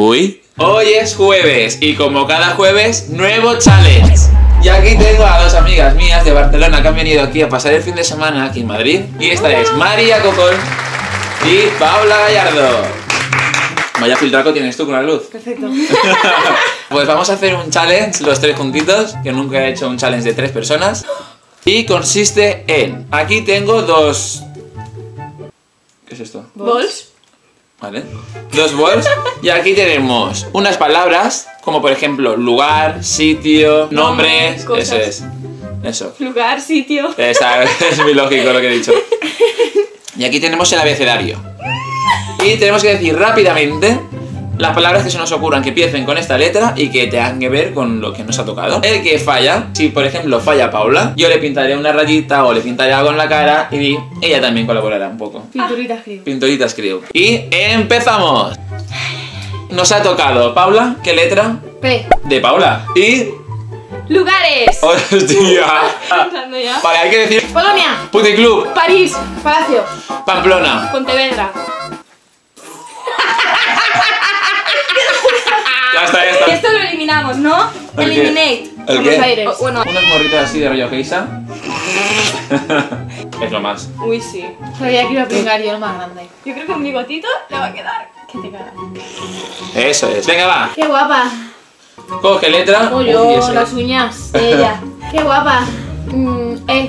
Uy. Hoy es jueves y como cada jueves, nuevo challenge. Y aquí tengo a dos amigas mías de Barcelona que han venido aquí a pasar el fin de semana aquí en Madrid. Y esta es María Cocol y Paula Gallardo. Vaya filtraco tienes tú con la luz. Perfecto. Pues vamos a hacer un challenge los tres juntitos, que nunca he hecho un challenge de tres personas. Y consiste en... Aquí tengo dos... ¿Qué es esto? Bols. ¿Vale? Dos bols. Y aquí tenemos unas palabras, como por ejemplo lugar, sitio, nombres. cosas. Eso es. Eso. Lugar, sitio. Esa- es muy lógico lo que he dicho. Y aquí tenemos el abecedario. Y tenemos que decir rápidamente las palabras que se nos ocurran que empiecen con esta letra y que tengan que ver con lo que nos ha tocado. El que falla, si por ejemplo falla Paula, yo le pintaré una rayita o le pintaré algo en la cara y ella también colaborará un poco. Pinturitas, creo. Pintoritas creo. Y empezamos. Nos ha tocado Paula, ¿qué letra? P. De Paula. Y... Lugares. ¡Hostia! Vale, hay que decir Polonia. Puticlub, París. Palacio. Pamplona. Pontevedra. Ya está, ya Y está. esto lo eliminamos, ¿no? ¿El qué? Eliminate. ¿El Buenos qué? Aires. O- bueno. Unas morritas así de rollo geisha. es lo más. Uy, sí. Sabía que iba a pringar yo lo más grande. Yo creo que un bigotito le va a quedar. ¿Qué te caga? Eso es. Venga, va. ¡Qué guapa! Coge letra. Uy, yo, ese. las uñas de ella. ¡Qué guapa! Mm, eh.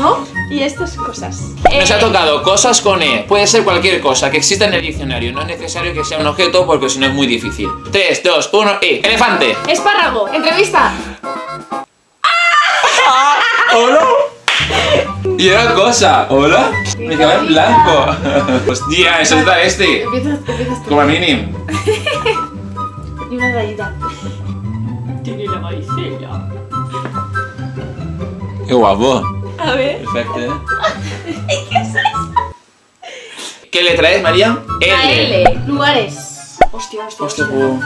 ¿No? Y estas cosas. Nos Eh, ha tocado cosas con E. Puede ser cualquier cosa que exista en el diccionario. No es necesario que sea un objeto porque si no es muy difícil. 3, 2, 1 y. ¡Elefante! Espárrago. Entrevista. ¡Hola! Y era cosa. ¿Hola? Me quedaba en blanco. Hostia, eso está este. Empiezas, empiezas tú. Como mínimo. Y una rayita. Tiene la varicela. Qué guapo. A ver. Perfecto. ¿eh? ¿Qué letra es, María? La L. Lugares. Hostia, hostia. Hostia, hostia. pu-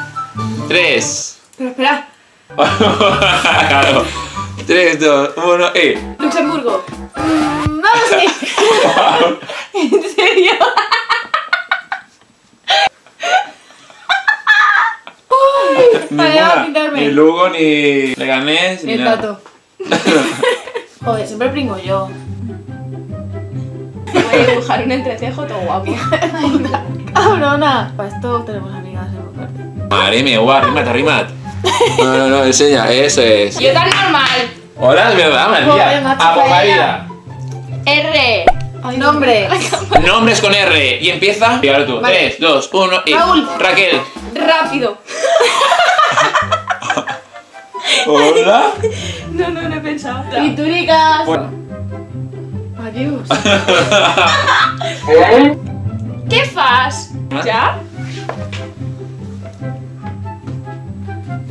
Tres. Pero espera. claro. Tres, dos, uno, y. Luxemburgo. Mm, vamos a ir. ¿En serio? Vale, vamos a pintarme. Ni Lugo, ni Leganés, ni El nada. tato. Joder, siempre pringo yo. Voy a dibujar un entrecejo todo guapo. Cabrona. Para esto tenemos amigas en oferta. Madre mía, guau, rímate, rímate. No, no, no, enseña, eso es. Yo tan normal. Hola, es verdad, María. macho, Ah, María. R. Nombre. Nombres con R. Y empieza. Y ahora tú. Vale. Tres, dos, uno, y. Raúl. Raquel. Rápido. Hola. No, no, no he pensado. Pinturitas. Bueno. Adiós. ¿Qué fas? ¿Ya?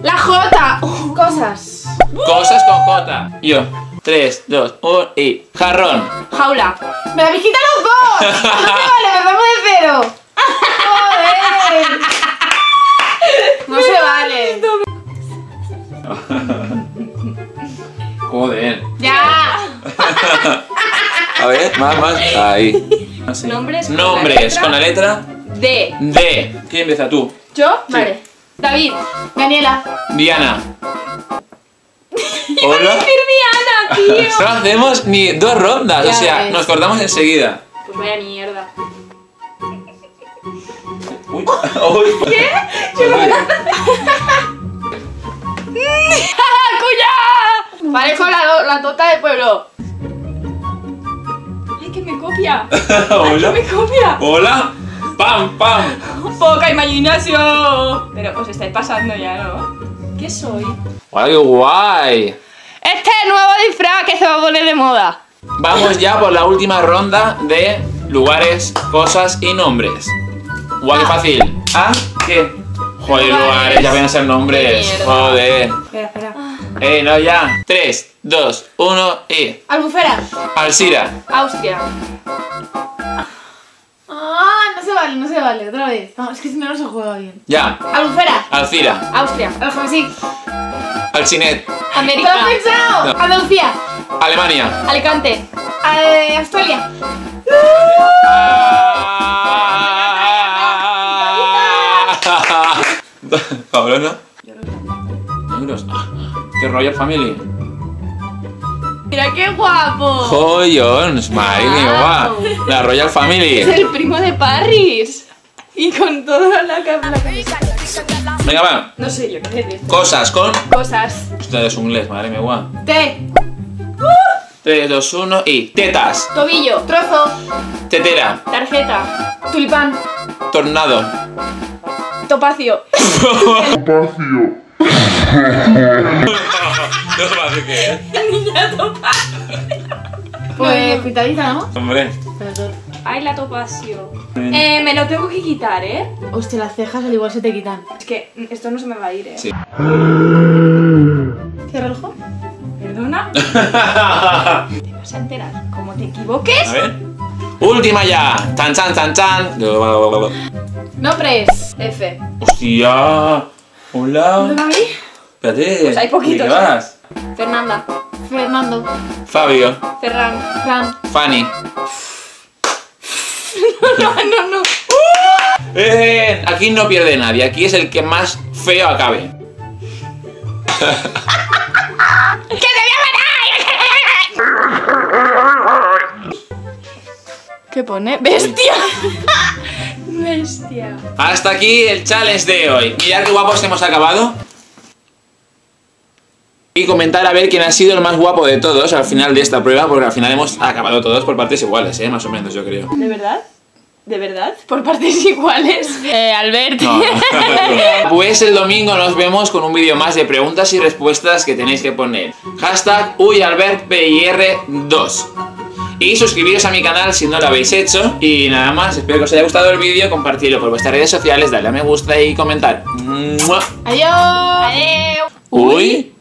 La J. Cosas. Cosas con J. Yo. Tres, dos, uno, y. Jarrón. Jaula. ¡Me habéis quitado los dos! ¡No se vale! ¡Empezamos de cero! ¡Joder! Joder. Ya. A ver, más, más. Ahí. Así. Nombres con la Nombres letra. con la letra D. D. ¿Quién empieza tú? ¿Yo? Vale. David. Daniela. Diana. Hola. Diana, tío. No hacemos ni dos rondas, o Ya sea, ves. nos cortamos enseguida. Pues vaya mierda. Uy, uy. ¿Qué? ¡Cuya! Parezco la, la tota del pueblo. ¡Ay, que me copia! ¡Ay, que Hola. me copia! Hola. Pam, pam. ¡Poca imaginación! Pero os estáis pasando ya, ¿no? ¿Qué soy? Hola, qué guay. Este nuevo disfraz que se va a poner de moda. Vamos ya por la última ronda de lugares, cosas y nombres. Guay, qué fácil. ¿Ah? ¿Qué? Joder, Lugares. ya van a ser nombres. Joder. Espera, espera. Eh, no, ya. 3, 2, 1 y. Albufera. Alcira. Austria. Ah, no se vale, no se vale. Otra vez. No, es que si no, no se juega bien. Ya. Albufera. Alcira. Austria. Algemesí. Alcinet. ¿Te lo has América. pensado? No. Andalucía. Alemania. Alicante. Eh, Australia. Cabrona. Negros. Ah, ¿Qué Royal Family? Mira qué guapo. Joyons, madre mía, guau. La Royal Es Family. el primo de Parris. Y con toda la capa. Venga, va. No sé yo qué decir. Cosas con. Cosas. Hostia, es un inglés, madre mía, guau. T. 3, 2, 1 y. Tetas. Tobillo. Trozo. Tetera. Tarjeta. Tulipán. Tornado. Topacio. Es. Topacio. Pues pitadita, ¿no? Hombre. Ay, la topacio. Eh, me lo tengo que quitar, ¿eh? Hostia, las cejas al igual se te quitan. Es que esto no se me va a ir, ¿eh? Sí. Cierra el ojo. ¿Perdona? Te vas a enterar. Como te equivoques. A ver. Última ya. Tan, chan, tan, chan. Nombres. F. Hostia. Hola. David. Espérate. Pues hay poquitos, ¿De qué vas? Fernanda. Fernando. Fabio. Ferran. Fran. Fanny. No, no, no. Eh, aquí no pierde nadie. Aquí es el que más feo acabe. ¿Qué pone? ¡Bestia! Bestia. Hasta aquí el challenge de hoy. Mirad qué guapos hemos acabado. Y comentar a ver quién ha sido el más guapo de todos al final de esta prueba, porque al final hemos acabado todos por partes iguales, ¿eh? Más o menos, yo creo. ¿De verdad? ¿De verdad? ¿Por partes iguales? Eh, Albert. No. pues el domingo nos vemos con un vídeo más de preguntas y respuestas que tenéis que poner. Hashtag UyAlbertPIR2. Y suscribiros a mi canal si no lo habéis hecho. Y nada más, espero que os haya gustado el vídeo, compartirlo por vuestras redes sociales, darle a me gusta y comentar. ¡Mua! Adiós. Adiós. Uy.